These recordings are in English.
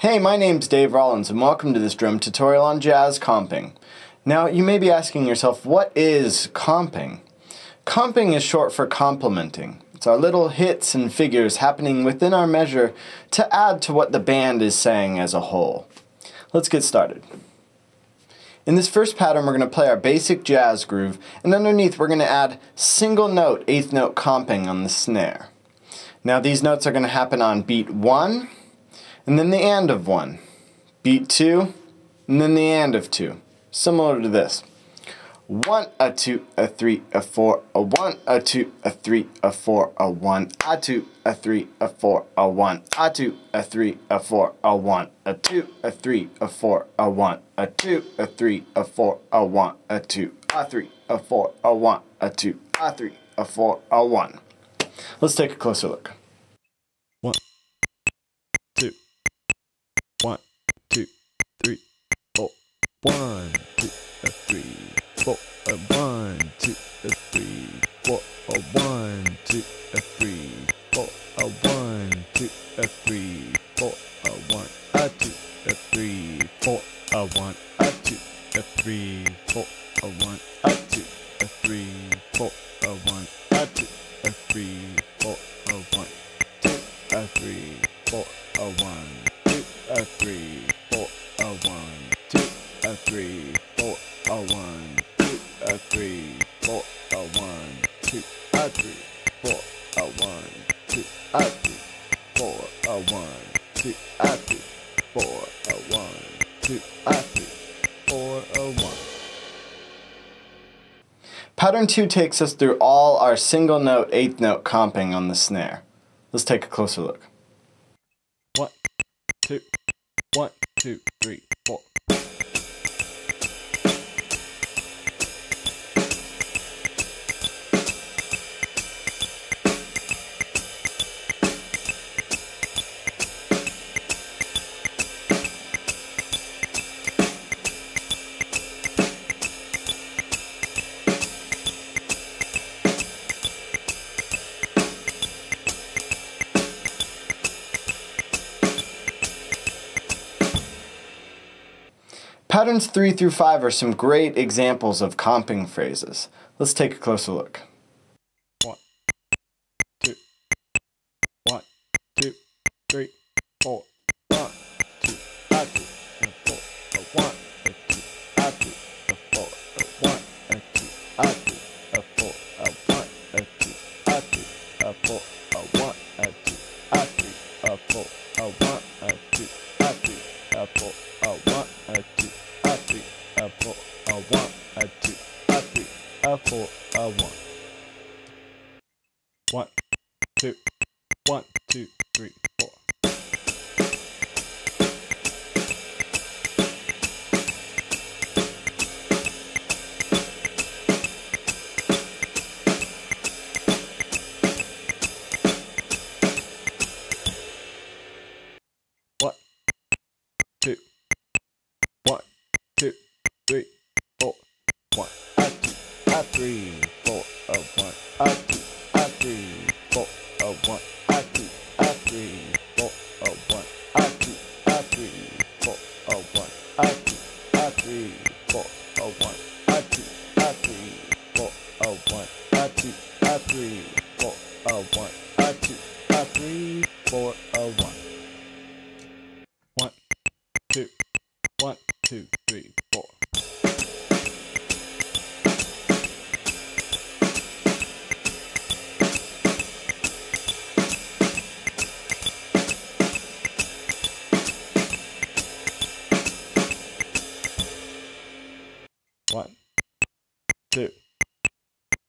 Hey, my name's Dave Rollins and welcome to this drum tutorial on jazz comping. Now, you may be asking yourself, what is comping? Comping is short for complementing. It's our little hits and figures happening within our measure to add to what the band is saying as a whole. Let's get started. In this first pattern, we're going to play our basic jazz groove, and underneath we're going to add single note, eighth note comping on the snare. Now these notes are going to happen on beat 1, and then the and of one. Beat two, and then the and of two. Similar to this. One, a two, a three, a four, a one, a two, a three, a four, a one, a two, a three, a four, a one, a two, a three, a four, a one, a two, a three, a four, a one, a two, a three, a four, a one, a two, a three, a four, a one, a two, a three, a four, a one. Let's take a closer look. One, three, four. One, two, three, four. One, two, three, four. One, two, three, four. One, two, three, four. A one, a two, a three, four. A one, a two, a three, four. A one, a two, a three, four. A one, a two, a three, four. A one, two, a three, four. A one a three, three, four, a one, two, three, four, a one, two, three, four, a one. Pattern 2 takes us through all our single note, eighth note comping on the snare. Let's take a closer look. One, two, one, two, three, Patterns 3 through 5 are some great examples of comping phrases. Let's take a closer look. One, two, one, two, three, four, one, two, a two, a four, a one, a two, a two, a four, a one, a two, a two, a four, a one, a two, a two, a four, a one, a two, a three, a four, a one, a two, a three, a four, a one, a two a four, a one, a two, a three, a four, a one. One, two, one, two, three, four, one, a two, a three, four, a one, a two, a three, four, a one, a two, a three, four, a one, a two, a three, four, a one, a two, a three, four, a one, a two, a three, four, a one, a two, a three, four, a one, a two, a three, four, a one. One, two, one, two, three.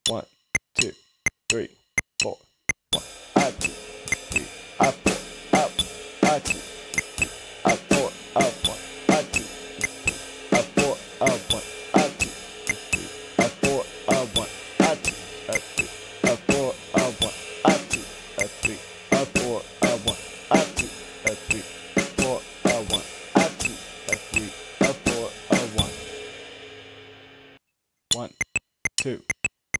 One, two, three, four. One, I two, three, up, four, three, up, four, up, one, up, two, three, four, up, one, up, two, three, four, up, one, up, two, up, three, up, four, up, one, up, two, up, three, up, four, up, one. One, two.